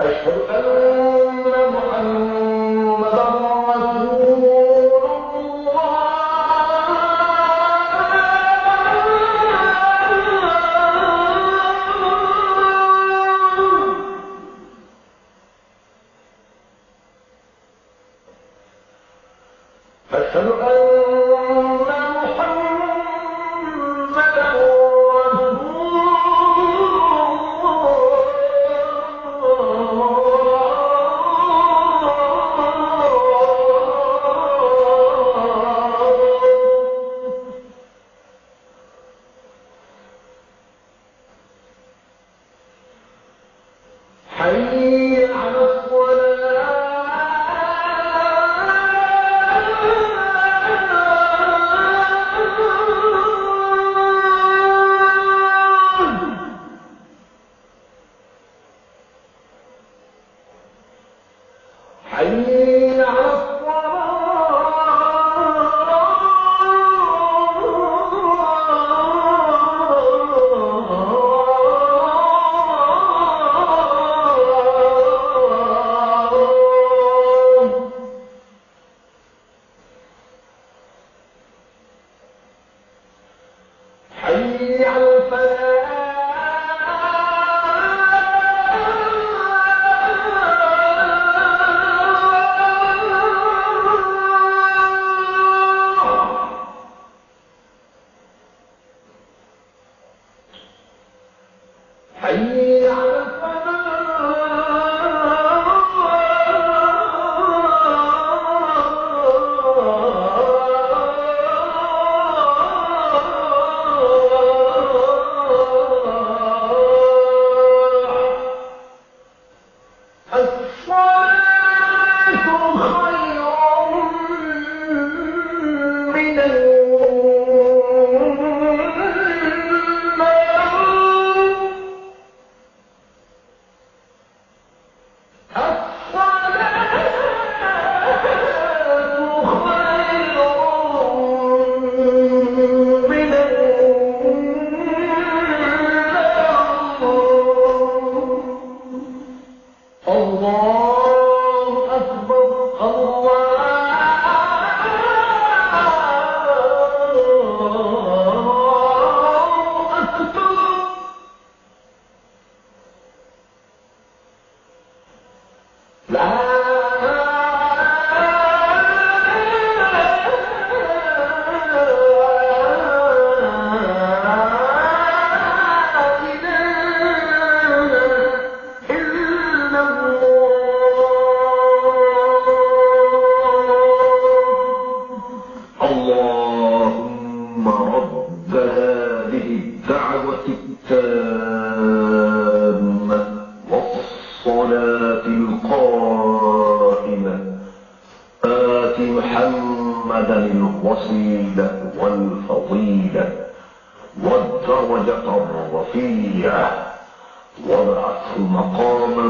أشهد أن محمدا رسول أشهد أن حي على الفلاح حي على والصلاة القائمة. آت محمدا الوسيلة والفضيلة والدرجة الرفيعة وابعثه مقاما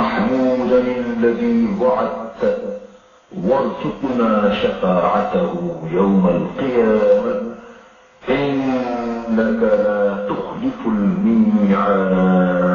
محمودا الذي وعدته وارزقنا شفاعته يوم القيامة. إنك لا تخلف الميعاد.